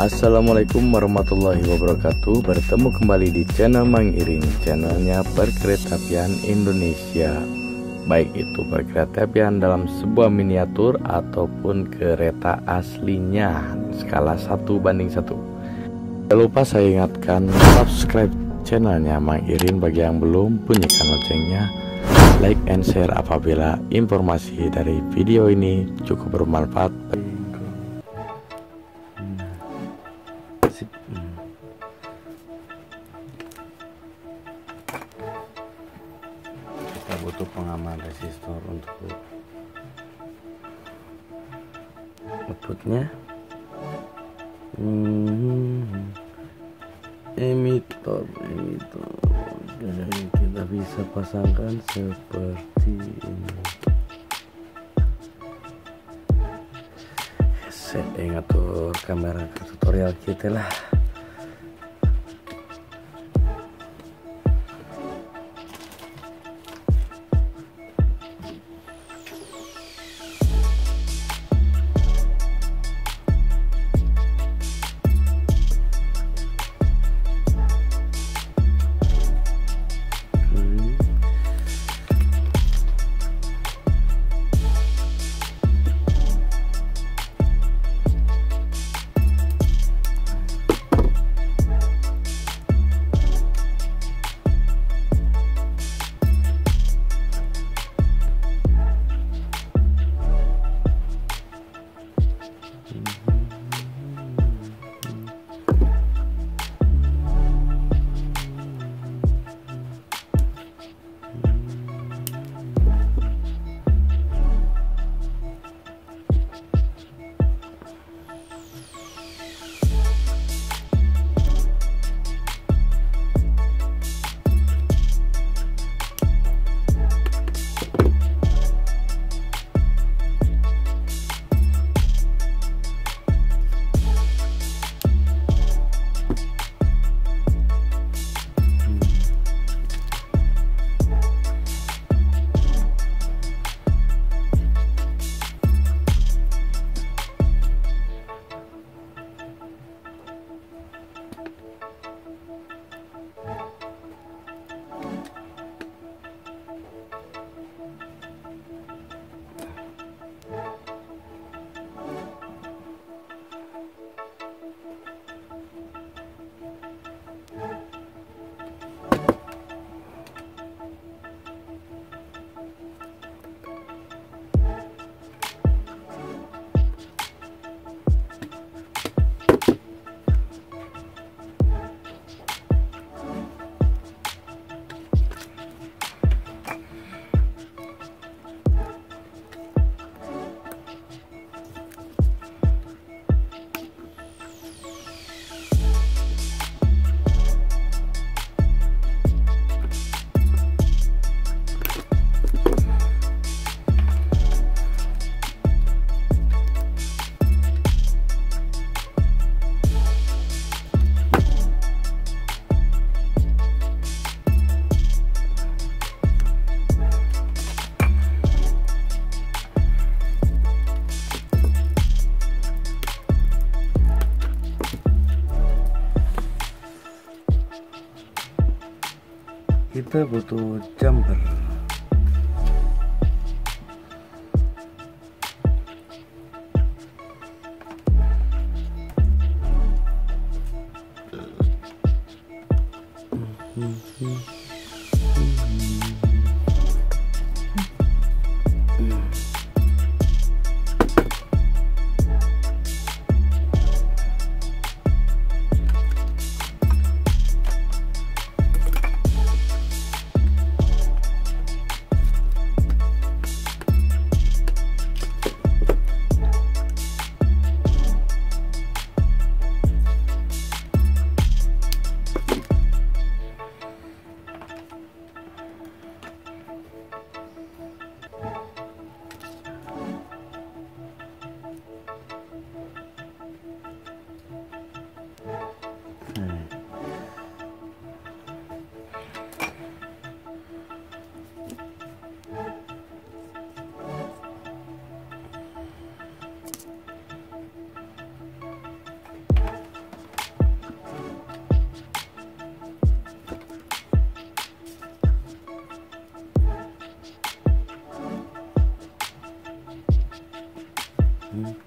Assalamualaikum warahmatullahi wabarakatuh. Bertemu kembali di channel Mang Iring. Channelnya perkeretaapian Indonesia. Baik itu perkeretaapian dalam sebuah miniatur Ataupun kereta aslinya. Skala 1 banding 1 Jangan lupa saya ingatkan Subscribe channelnya Mang Irin Bagi yang belum bunyikan loncengnya. Like and share apabila informasi dari video ini cukup bermanfaat kita butuh pengaman resistor untuk outputnya. Hmm. emitor emitor. Jadi kita bisa pasangkan seperti ini. Set ngatur kamera tutorial kita lah तब तो चंबर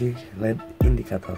kasih LED indikator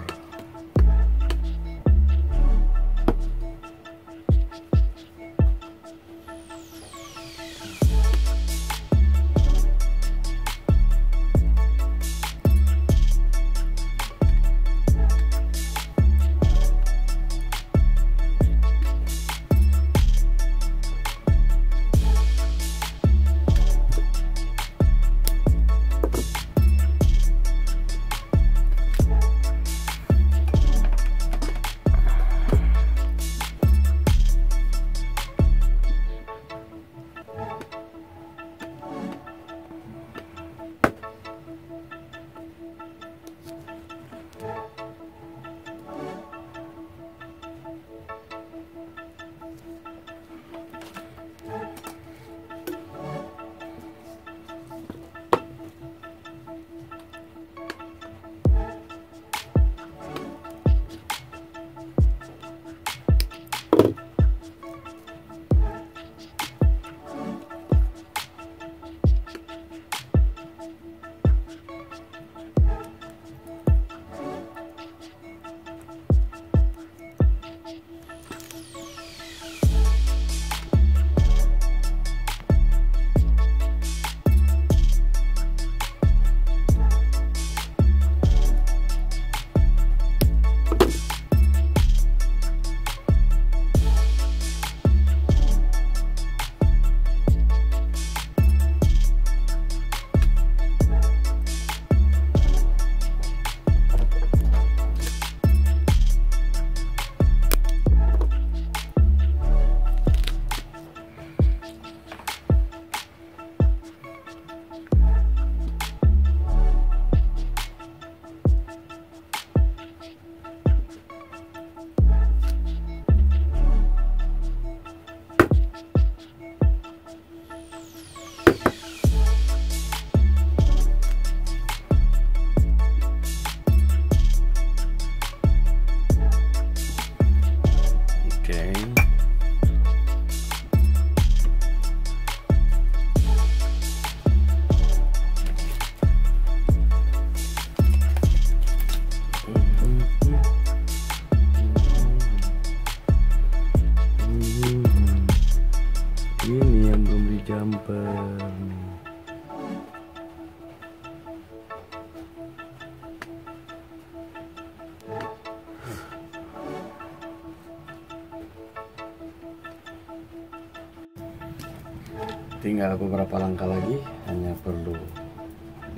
tinggal beberapa langkah lagi hanya perlu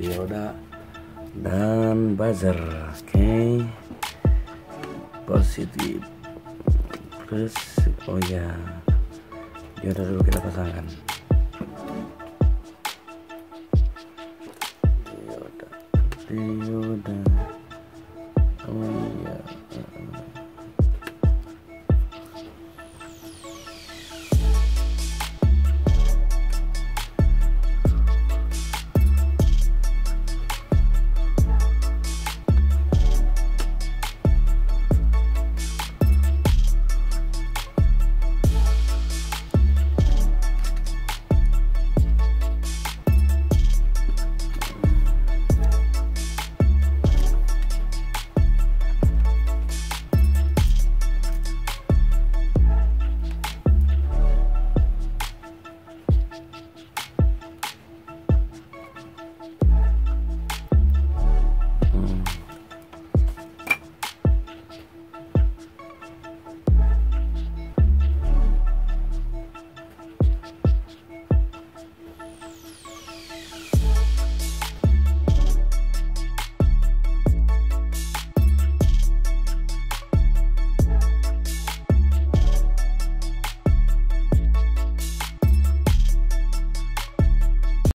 dioda dan buzzer oke. Okay. positif. Plus oh ya dioda dulu kita pasangkan. Dioda dioda